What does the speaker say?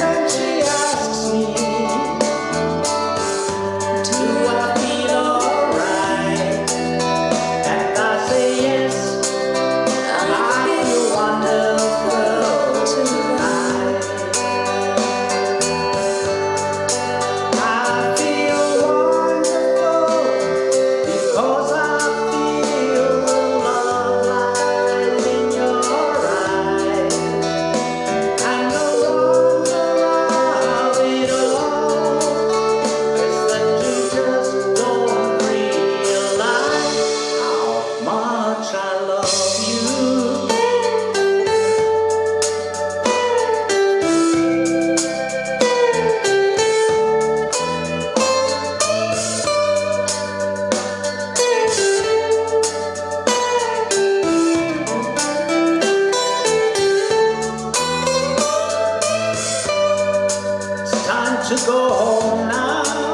and to go home now.